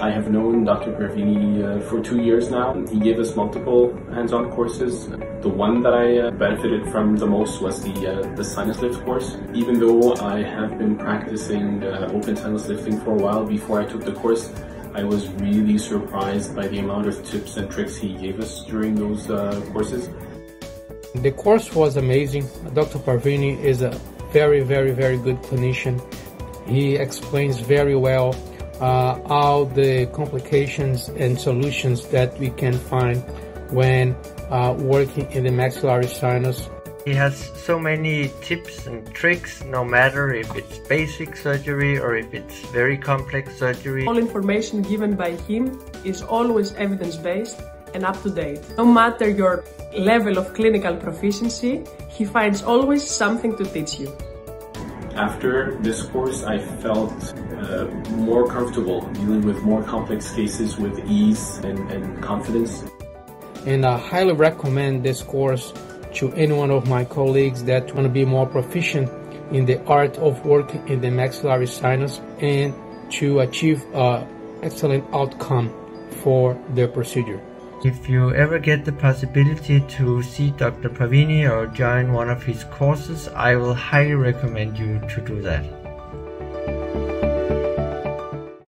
I have known Dr. Parvini uh, for two years now. He gave us multiple hands-on courses. The one that I uh, benefited from the most was the uh, the sinus lift course. Even though I have been practicing uh, open sinus lifting for a while before I took the course, I was really surprised by the amount of tips and tricks he gave us during those uh, courses. The course was amazing. Dr. Parvini is a very, very, very good clinician. He explains very well all the complications and solutions that we can find when uh, working in the maxillary sinus. He has so many tips and tricks, no matter if it's basic surgery or if it's very complex surgery. All information given by him is always evidence-based and up to date. No matter your level of clinical proficiency, he finds always something to teach you. After this course, I felt uh, more comfortable dealing with more complex cases with ease and, and confidence. And I highly recommend this course to any one of my colleagues that want to be more proficient in the art of working in the maxillary sinus and to achieve an excellent outcome for their procedure. If you ever get the possibility to see Dr. Parvini or join one of his courses, I will highly recommend you to do that.